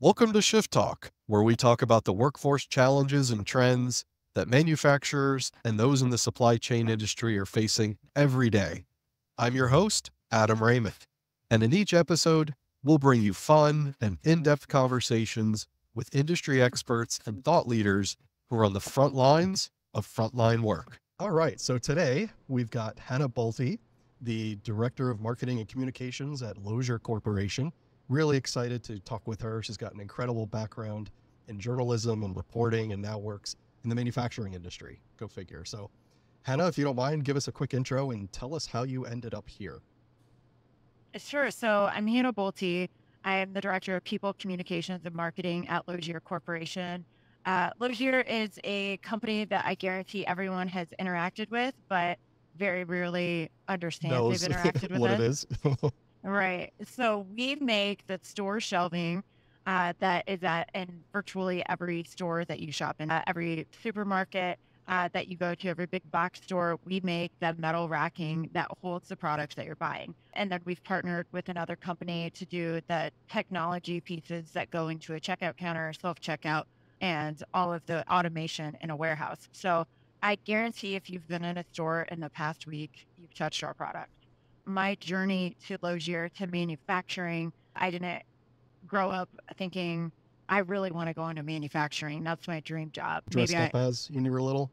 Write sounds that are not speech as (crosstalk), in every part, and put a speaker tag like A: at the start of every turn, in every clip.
A: Welcome to Shift Talk, where we talk about the workforce challenges and trends that manufacturers and those in the supply chain industry are facing every day. I'm your host, Adam Raymond, and in each episode, we'll bring you fun and in depth conversations with industry experts and thought leaders who are on the front lines of frontline work. All right, so today we've got Hannah Bolte, the Director of Marketing and Communications at Lozier Corporation. Really excited to talk with her. She's got an incredible background in journalism and reporting and now works in the manufacturing industry. Go figure. So, Hannah, if you don't mind, give us a quick intro and tell us how you ended up here.
B: Sure. So, I'm Hannah Bolte. I am the Director of People, Communications, and Marketing at Lozier Corporation. Uh, Lozier is a company that I guarantee everyone has interacted with, but very rarely understands
A: Knows
B: they've interacted (laughs) with
A: what
B: it.
A: it is. (laughs)
B: Right. So we make the store shelving uh, that is at in virtually every store that you shop in, uh, every supermarket uh, that you go to, every big box store. We make the metal racking that holds the products that you're buying. And then we've partnered with another company to do the technology pieces that go into a checkout counter, self checkout, and all of the automation in a warehouse. So I guarantee if you've been in a store in the past week, you've touched our product my journey to Lozier to manufacturing, I didn't grow up thinking I really want to go into manufacturing. That's my dream job.
A: Dressed
B: Maybe
A: up as when you were little.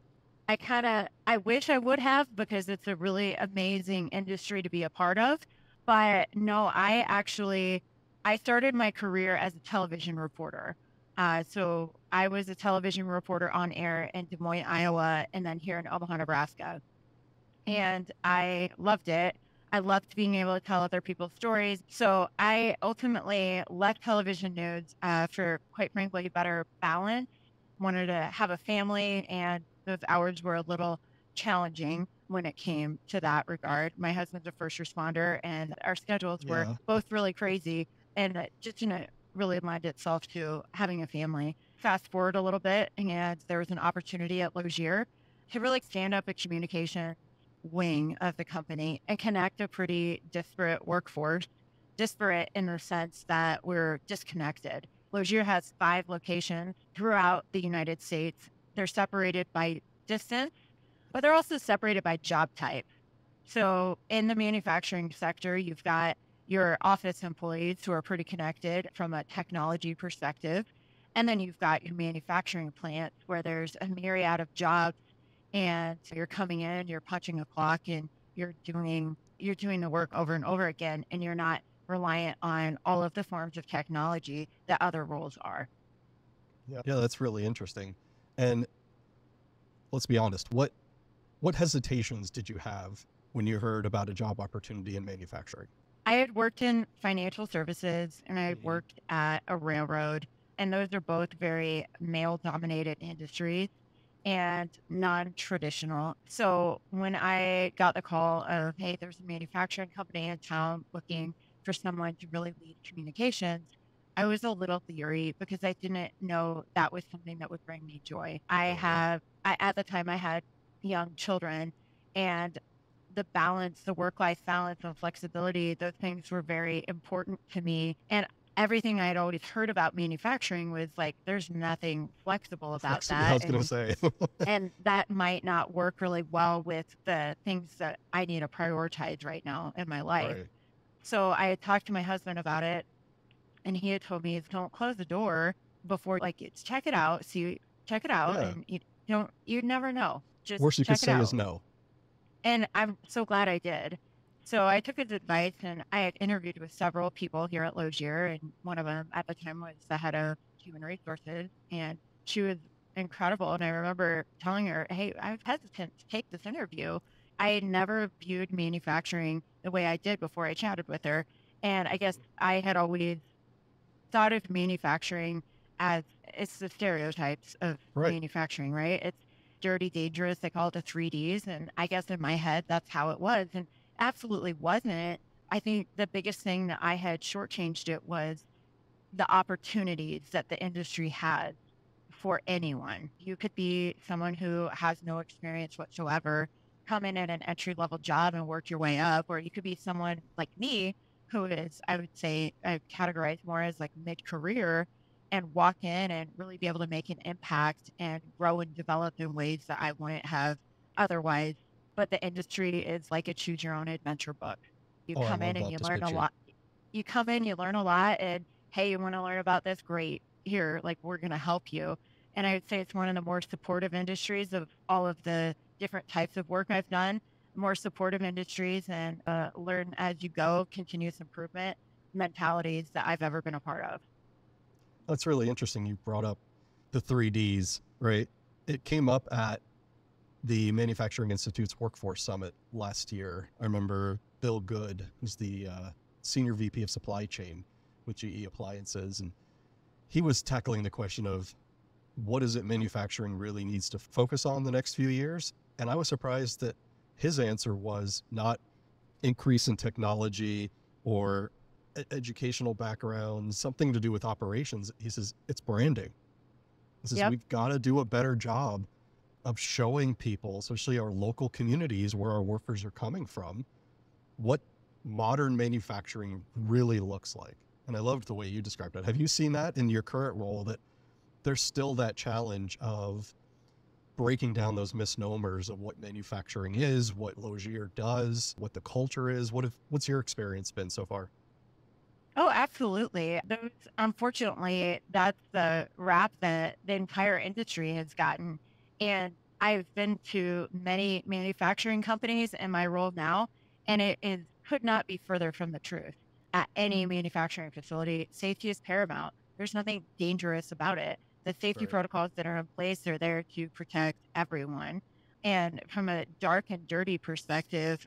B: I, I kind of I wish I would have because it's a really amazing industry to be a part of. But no, I actually I started my career as a television reporter. Uh, so I was a television reporter on air in Des Moines, Iowa, and then here in Omaha, Nebraska. And I loved it. I loved being able to tell other people's stories. So I ultimately left television news uh, for, quite frankly, better balance. Wanted to have a family, and those hours were a little challenging when it came to that regard. My husband's a first responder, and our schedules were
A: Yeah.
B: both really crazy, and it just you know really lend itself to having a family. Fast forward a little bit, and there was an opportunity at Lozier to really stand up a communication wing of the company and connect a pretty disparate workforce. Disparate in the sense that we're disconnected. Lozier has five locations throughout the United States. They're separated by distance, but they're also separated by job type. So in the manufacturing sector, you've got your office employees who are pretty connected from a technology perspective. And then you've got your manufacturing plant where there's a myriad of jobs and you're coming in, you're punching a clock and you're doing you're doing the work over and over again and you're not reliant on all of the forms of technology that other roles are.
A: Yeah. yeah, that's really interesting. And let's be honest, what what hesitations did you have when you heard about a job opportunity in manufacturing?
B: I had worked in financial services and I had
A: Mhm.
B: worked at a railroad, and those are both very male dominated industries and non traditional. So when I got the call of, hey, there's a manufacturing company in town looking for someone to really lead communications, I was a little leery because I didn't know that was something that would bring me joy. I have, I, at the time, I had young children, and the balance, the work life balance and flexibility, those things were very important to me. And everything I had always heard about manufacturing was like, there's nothing flexible about
A: Flexible, I was going to say.
B: and that might not work really well with the things that I need to prioritize right now in my life.
A: right.
B: So I had talked to my husband about it, and he had told me, don't close the door before, like, check it out. See, check it out.
A: Yeah.
B: And you don't, you never know. Just
A: Worst you could say
B: out.
A: is no.
B: And I'm so glad I did. So I took his advice and I had interviewed with several people here at Lozier. And one of them at the time was the head of human resources. And she was incredible. And I remember telling her, hey, I was hesitant to take this interview. I had never viewed manufacturing the way I did before I chatted with her. And I guess I had always thought of manufacturing as it's the stereotypes of
A: Right.
B: manufacturing, right? It's dirty, dangerous. They call it the three Ds. And I guess in my head, that's how it was. And absolutely wasn't. I think the biggest thing that I had shortchanged it was the opportunities that the industry has for anyone. You could be someone who has no experience whatsoever, come in at an entry level job and work your way up, or you could be someone like me who is, I would say, I categorize more as like mid career and walk in and really be able to make an impact and grow and develop in ways that I wouldn't have otherwise. But the industry is like a choose your own adventure book. You
A: Oh,
B: come in and you learn a lot. You come in, you learn a lot, and hey, you want to learn about this? Great. Here, like we're going to help you. And I would say it's one of the more supportive industries of all of the different types of work I've done. More supportive industries and uh, learn as you go, continuous improvement mentalities that I've ever been a part of.
A: That's really interesting. You brought up the three Ds, right? It came up at the Manufacturing Institute's Workforce Summit last year. I remember Bill Good, who's the uh, Senior VP of Supply Chain with GE Appliances, and he was tackling the question of what is it manufacturing really needs to focus on the next few years. And I was surprised that his answer was not increase in technology or educational background, something to do with operations. He says it's branding. He says
B: Yep.
A: we've got to do a better job of showing people, especially our local communities where our workers are coming from, what modern manufacturing really looks like. And I loved the way you described it. Have you seen that in your current role that there's still that challenge of breaking down those misnomers of what manufacturing is, what Lozier does, what the culture is? What if what's your experience been so far?
B: Oh, absolutely. Those, unfortunately, that's the rap that the entire industry has gotten. And I've been to many manufacturing companies in my role now, and it is could not be further from the truth. At any mm. manufacturing facility, safety is paramount. There's nothing dangerous about it. The safety
A: Right.
B: protocols that are in place are there to protect everyone. And from a dark and dirty perspective,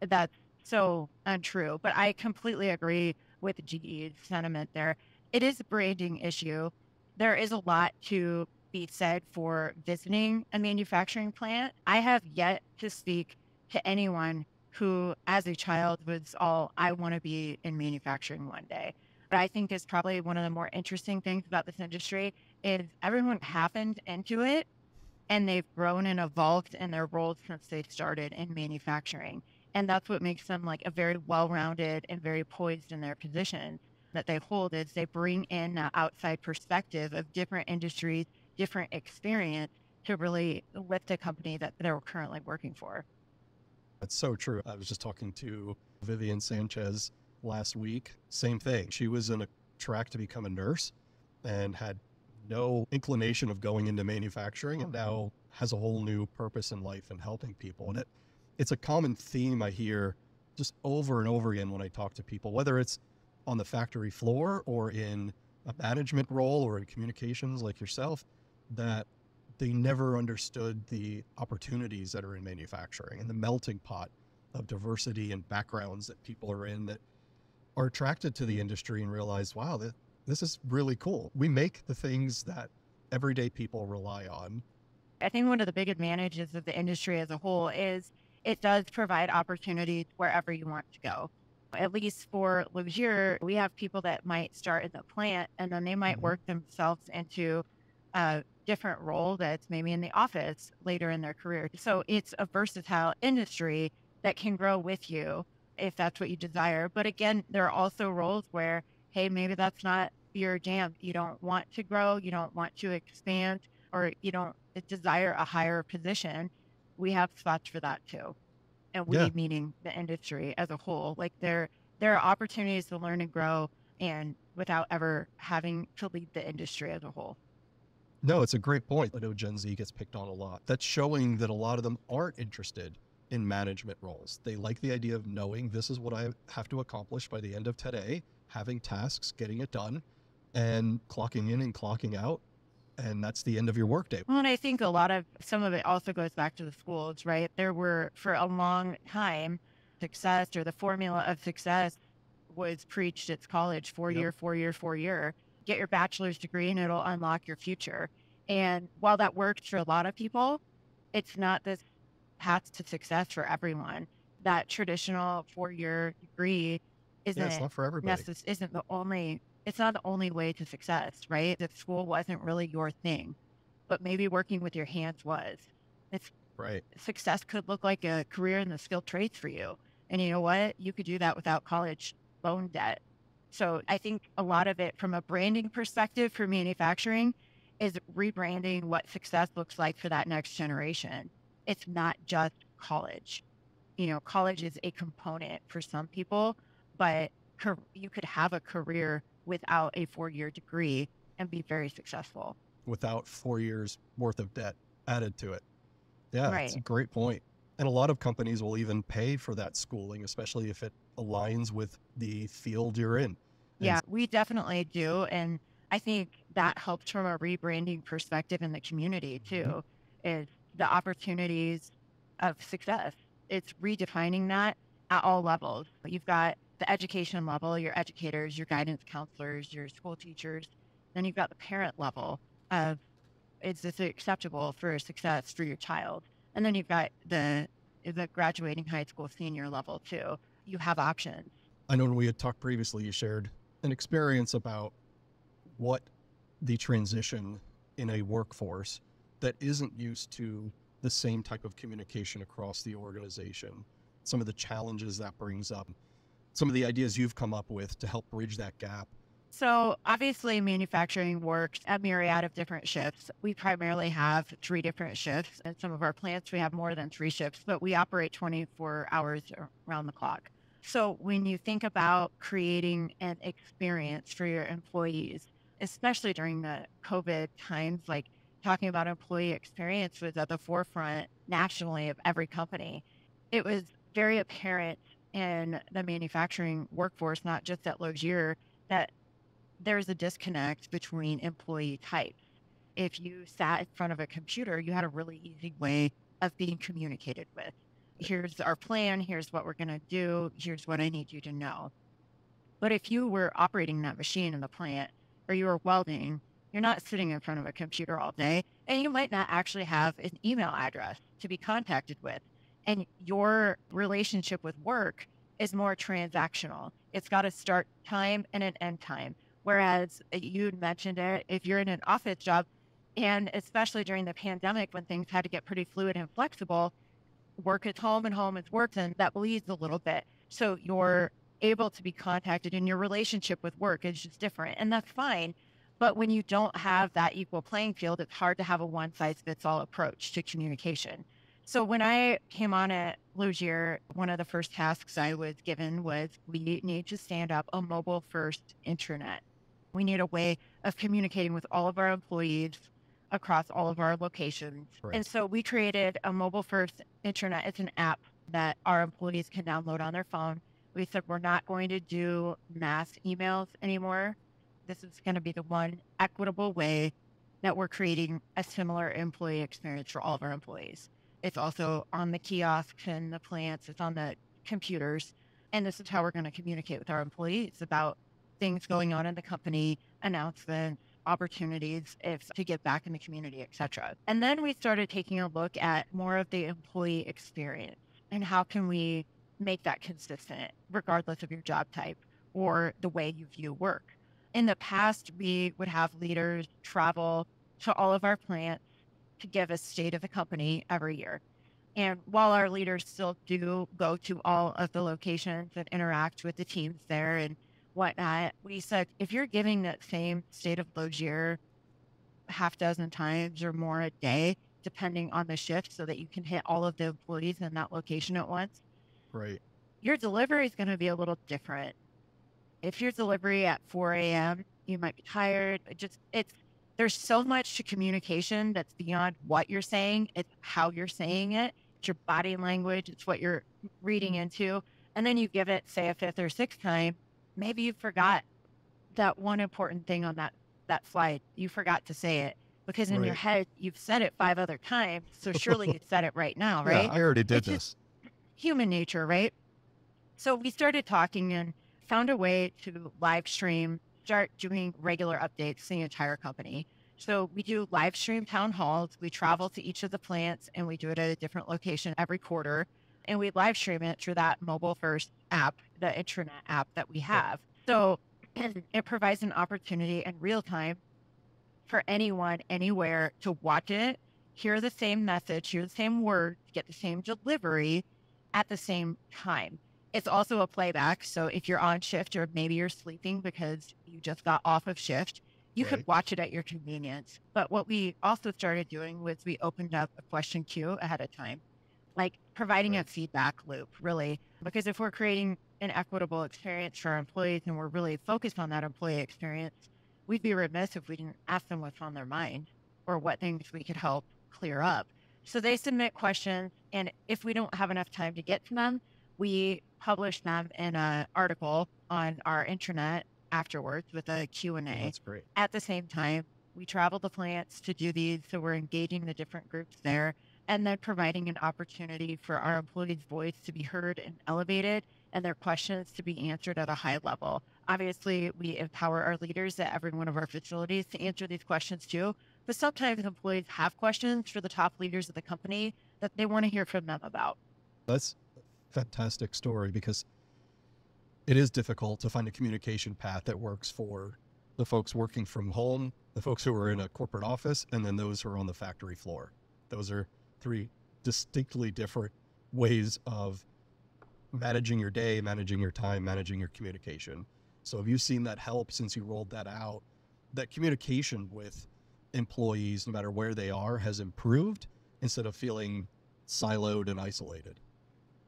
B: that's so untrue. But I completely agree with GE's sentiment there. It is a branding issue. There is a lot to be said for visiting a manufacturing plant. I have yet to speak to anyone who, as a child, was all, I want to be in manufacturing one day. But I think is probably one of the more interesting things about this industry is everyone happened into it and they've grown and evolved in their roles since they started in manufacturing. And that's what makes them like a very well-rounded and very poised in their positions that they hold is they bring in that outside perspective of different industries, different experience to really lift a company that they're currently working for.
A: That's so true. I was just talking to Vivian Sanchez last week. Same thing. She was in a track to become a nurse and had no inclination of going into manufacturing and now has a whole new purpose in life and helping people. And it it's a common theme I hear just over and over again when I talk to people, whether it's on the factory floor or in a management role or in communications like yourself, that they never understood the opportunities that are in manufacturing and the melting pot of diversity and backgrounds that people are in that are attracted to the industry and realize, wow, that this is really cool. We make the things that everyday people rely on.
B: I think one of the big advantages of the industry as a whole is it does provide opportunities wherever you want to go. At least for Lozier, we have people that might start in the plant and then they might
A: Mhm.
B: work themselves into a different role that's maybe in the office later in their career. So it's a versatile industry that can grow with you if that's what you desire. But again, there are also roles where, hey, maybe that's not your jam. You don't want to grow, you don't want to expand, or you don't desire a higher position. We have spots for that too. And we
A: Yeah.
B: meaning the industry as a whole. Like there there are opportunities to learn and grow and without ever having to lead the industry as a whole.
A: No, it's a great point. I know Gen Z gets picked on a lot. That's showing that a lot of them aren't interested in management roles. They like the idea of knowing this is what I have to accomplish by the end of today, having tasks, getting it done, and clocking in and clocking out. And that's the end of your workday.
B: Well, and I think a lot of some of it also goes back to the schools, right? There were for a long time success or the formula of success was preached at college four
A: Yep.
B: year, four year, four year. Get your bachelor's degree and it'll unlock your future. And while that works for a lot of people, it's not this path to success for everyone. That traditional four year degree isn't
A: Yeah, it's not for everybody.
B: necess- isn't the only it's not the only way to success, right? If school wasn't really your thing, but maybe working with your hands was. It's
A: Right.
B: success could look like a career in the skilled trades for you. And you know what? You could do that without college loan debt. So I think a lot of it from a branding perspective for manufacturing is rebranding what success looks like for that next generation. It's not just college. You know, college is a component for some people, but you could have a career without a four year degree and be very successful.
A: Without four years worth of debt added to it. Yeah,
B: right.
A: that's a great point. And a lot of companies will even pay for that schooling, especially if it aligns with the field you're in.
B: Yeah, we definitely do. And I think that helps from a rebranding perspective in the community too, mm-hmm. is the opportunities of success. It's redefining that at all levels. You've got the education level, your educators, your guidance counselors, your school teachers. Then you've got the parent level of is this acceptable for success for your child? And then you've got the the graduating high school senior level too. You have options.
A: I know when we had talked previously, you shared an experience about what the transition in a workforce that isn't used to the same type of communication across the organization, some of the challenges that brings up, some of the ideas you've come up with to help bridge that gap
B: so obviously manufacturing works a myriad of different shifts. We primarily have three different shifts. In some of our plants, we have more than three shifts, but we operate 24 hours around the clock. So when you think about creating an experience for your employees, especially during the COVID times, like talking about employee experience was at the forefront nationally of every company. It was very apparent in the manufacturing workforce, not just at Lozier, that there's a disconnect between employee types. If you sat in front of a computer, you had a really easy way of being communicated with. Here's our plan. Here's what we're going to do. Here's what I need you to know. But if you were operating that machine in the plant or you were welding, you're not sitting in front of a computer all day and you might not actually have an email address to be contacted with. And your relationship with work is more transactional. It's got a start time and an end time. Whereas uh, you mentioned it, if you're in an office job, and especially during the pandemic when things had to get pretty fluid and flexible, work is home and home is work, and that bleeds a little bit. So you're able to be contacted and your relationship with work is just different. And that's fine. But when you don't have that equal playing field, it's hard to have a one size fits all approach to communication. So when I came on at Lozier, one of the first tasks I was given was we need to stand up a mobile first intranet. We need a way of communicating with all of our employees across all of our locations. And so we created a mobile first intranet. It's an app that our employees can download on their phone. We said we're not going to do mass emails anymore. This is going to be the one equitable way that we're creating a similar employee experience for all of our employees. It's also on the kiosks and the plants, it's on the computers. And this is how we're going to communicate with our employees about things going on in the company, announcements, opportunities if to give back in the community, etc. And then we started taking a look at more of the employee experience and how can we make that consistent regardless of your job type or the way you view work. In the past, we would have leaders travel to all of our plants to give a state of the company every year. And while our leaders still do go to all of the locations and interact with the teams there and whatnot, we said if you're giving that same state of Lozier half dozen times or more a day, depending on the shift, so that you can hit all of the employees in that location at once.
A: Right.
B: Your delivery is going to be a little different. If your delivery at 4 a.m., you might be tired. It just it's there's so much to communication that's beyond what you're saying. It's how you're saying it. It's your body language. It's what you're reading mm-hmm. into. And then you give it, say, a fifth or sixth time, maybe you forgot that one important thing on that that slide. You forgot to say it because in right. your head you've said it five other times. So surely (laughs) you said it right now, right?
A: Yeah, I already did it's this.
B: Human nature, right? So we started talking and found a way to live stream, start doing regular updates to the entire company. So we do live stream town halls. We travel to each of the plants and we do it at a different location every quarter and we live stream it through that mobile first app, the intranet app that we have. So (clears throat) it provides an opportunity in real time for anyone anywhere to watch it, hear the same message, hear the same words, get the same delivery at the same time. It's also a playback. So if you're on shift or maybe you're sleeping because you just got off of shift, you
A: Right.
B: could watch it at your convenience. But what we also started doing was we opened up a question queue ahead of time, like providing a feedback loop, really. Because if we're creating an equitable experience for our employees and we're really focused on that employee experience, we'd be remiss if we didn't ask them what's on their mind or what things we could help clear up. So they submit questions, and if we don't have enough time to get to them, we publish them in an article on our intranet afterwards with a Q&A.
A: Oh, that's great.
B: At the same time, we travel the plants to do these, so we're engaging the different groups there and then providing an opportunity for our employees' voice to be heard and elevated and their questions to be answered at a high level. Obviously, we empower our leaders at every one of our facilities to answer these questions too. But sometimes employees have questions for the top leaders of the company that they want to hear from them about.
A: That's a fantastic story because it is difficult to find a communication path that works for the folks working from home, the folks who are in a corporate office, and then those who are on the factory floor. Those are three distinctly different ways of managing your day, managing your time, managing your communication. So have you seen that help since you rolled that out? That communication with employees, no matter where they are, has improved instead of feeling siloed and isolated.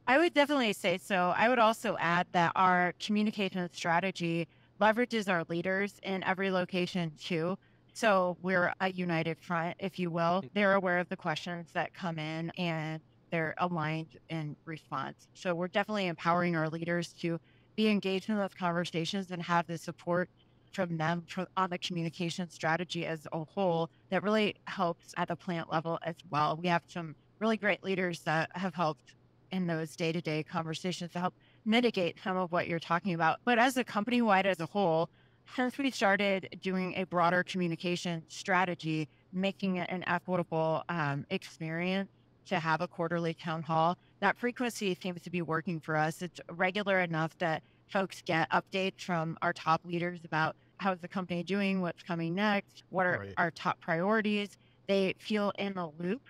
B: I would definitely say so. I would also add that our communication strategy leverages our leaders in every location too. So we're a united front, if you will. Mm-hmm. They're aware of the questions that come in and they're aligned in response. So we're definitely empowering our leaders to be engaged in those conversations and have the support from them for, on the communication strategy as a whole that really helps at the plant level as well. We have some really great leaders that have helped in those day to day conversations to help mitigate some of what you're talking about. But as a company wide as a whole, since we started doing a broader communication strategy, making it an equitable um, experience to have a quarterly town hall, that frequency seems to be working for us. It's regular enough that folks get updates from our top leaders about how's the company doing, what's coming next, what are
A: Right.
B: our top priorities. They feel in the loop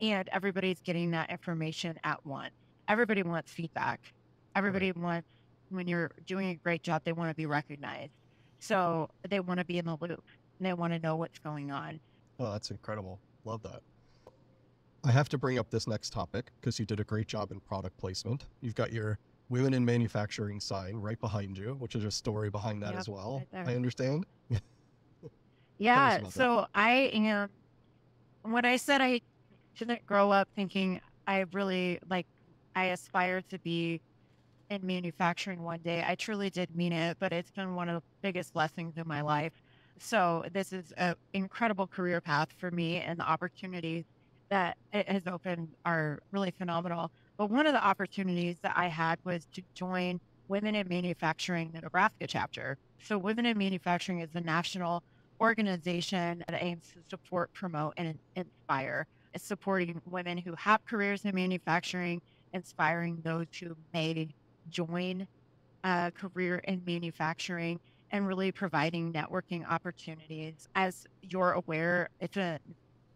B: and everybody's getting that information at once. Everybody wants feedback. Everybody wants, when you're doing a great job, they want to be recognized. So they want to be in the loop and they want to know what's going on.
A: Oh, that's incredible. Love that. I have to bring up this next topic because you did a great job in product placement. You've got your Women in Manufacturing sign right behind you, which is a story behind that
B: Yep,
A: as well.
B: right.
A: I understand. (laughs)
B: Yeah.
A: about that.
B: So I am, when I said I didn't grow up thinking I really like, I aspire to be in manufacturing one day, I truly did mean it, but it's been one of the biggest blessings in my life. So this is an incredible career path for me and the opportunities that it has opened are really phenomenal. But one of the opportunities that I had was to join Women in Manufacturing, the Nebraska chapter. So Women in Manufacturing is the national organization that aims to support, promote, and inspire. It's supporting women who have careers in manufacturing, inspiring those who may join a career in manufacturing, and really providing networking opportunities. As you're aware, it's a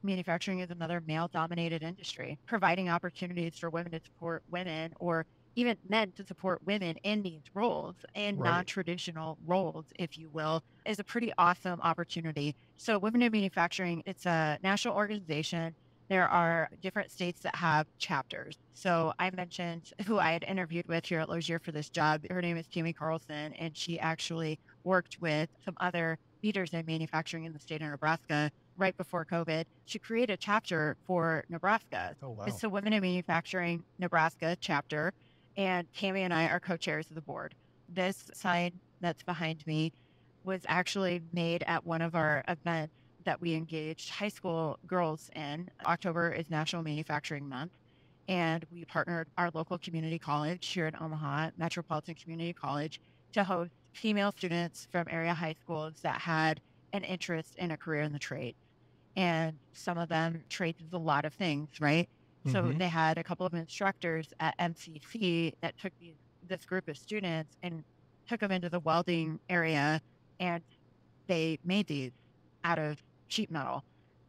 B: manufacturing is another male dominated industry, providing opportunities for women to support women or even men to support women in these roles in
A: Right.
B: non-traditional roles, if you will, is a pretty awesome opportunity. So Women in Manufacturing, it's a national organization. There are different states that have chapters. So I mentioned (laughs) who I had interviewed with here at Lozier for this job. Her name is Tammy Carlson, and she actually worked with some other leaders in manufacturing in the state of Nebraska right before COVID. She created a chapter for Nebraska.
A: Oh, wow.
B: It's the Women in Manufacturing Nebraska chapter, and Tammy and I are co-chairs of the board. This sign that's behind me was actually made at one of our events that we engaged high school girls in. October is National Manufacturing Month, and we partnered our local community college here in Omaha, Metropolitan Community College, to host female students from area high schools that had an interest in a career in the trade. And some of them trades is a lot of things, right? So
A: Mhm.
B: they had a couple of instructors at MCC that took these, this group of students and took them into the welding area and they made these out of sheet metal.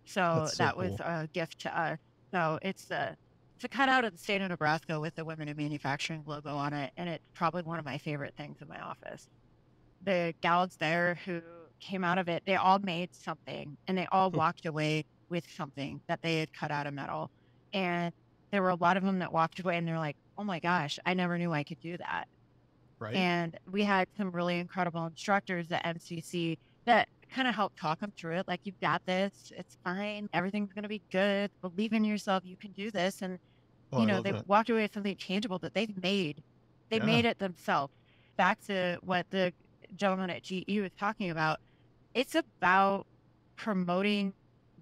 B: So
A: so
B: that was a gift to us. So it's a It's a cutout of the state of Nebraska with the Women in Manufacturing logo on it, and it's probably one of my favorite things in my office. The gals there who came out of it, they all made something and they all
A: Hmm.
B: walked away with something that they had cut out of metal. And there were a lot of them that walked away and they're like, oh my gosh, I never knew I could do that.
A: Right.
B: And we had some really incredible instructors at MCC that kind of helped talk them through it. Like, you've got this. It's fine. Everything's going to be good. Believe in yourself. You can do this. And,
A: Oh,
B: you know, they
A: that.
B: walked away with something tangible that they've made. They
A: Yeah.
B: made it themselves. Back to what the gentleman at GE was talking about. It's about promoting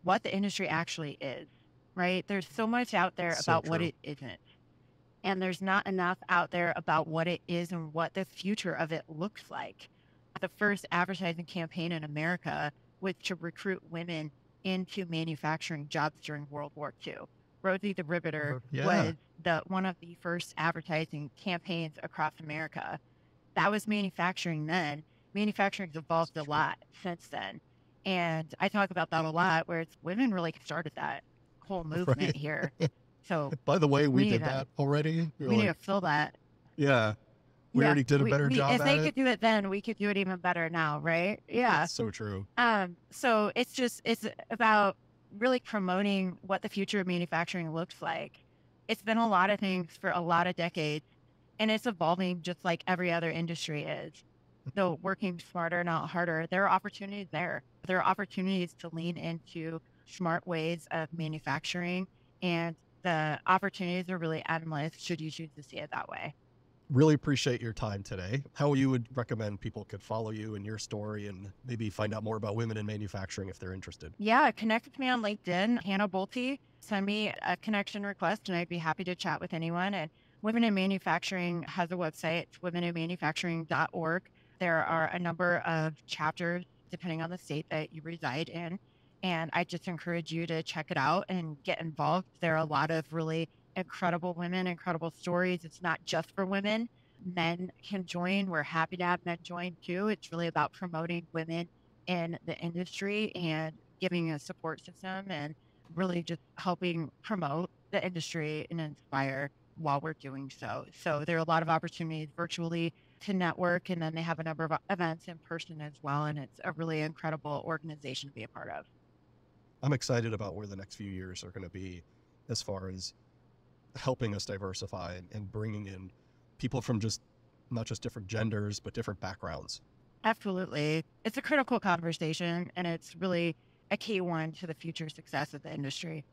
B: what the industry actually is, right? There's so much out there
A: So
B: about what it isn't. And there's not enough out there about what it is and what the future of it looks like. The first advertising campaign in America was to recruit women into manufacturing jobs during World War II. Rosie the Riveter
A: yeah.
B: was the one of the first advertising campaigns across America. That was manufacturing then. Manufacturing's evolved a lot since then. And I talk about that a lot where it's women really started that whole (laughs) movement
A: Right.
B: here. So (laughs)
A: By the way, we,
B: We
A: did
B: need
A: that already. You're
B: we need
A: like,
B: to fill that.
A: yeah. We
B: Yeah,
A: already did a better
B: we-
A: job
B: If they
A: it.
B: could do it then, we could do it even better now, right? Yeah.
A: That's so true.
B: Um, so it's just it's about really promoting what the future of manufacturing looks like. It's been a lot of things for a lot of decades, and it's evolving just like every other industry is. Mm-hmm. So working smarter, not harder. There are opportunities there. There are opportunities to lean into smart ways of manufacturing, and the opportunities are really endless. Should you choose to see it that way?
A: Really appreciate your time today. How you would recommend people could follow you and your story and maybe find out more about women in manufacturing if they're interested.
B: Yeah, connect with me on LinkedIn, Hannah Bolte. Send me a connection request, and I'd be happy to chat with anyone. And Women in Manufacturing has a website, womeninmanufacturing.org. There are a number of chapters depending on the state that you reside in. And I just encourage you to check it out and get involved. There are a lot of really incredible women, incredible stories. It's not just for women. Men can join. We're happy to have men join too. It's really about promoting women in the industry and giving a support system and really just helping promote the industry and inspire while we're doing so. So there are a lot of opportunities virtually to network, and then they have a number of events in person as well. And it's a really incredible organization to be a part of.
A: I'm excited about where the next few years are going to be as far as helping us diversify and, and bringing in people from just not just different genders, but different backgrounds.
B: Absolutely. It's a critical conversation, and it's really a key one to the future success of the industry.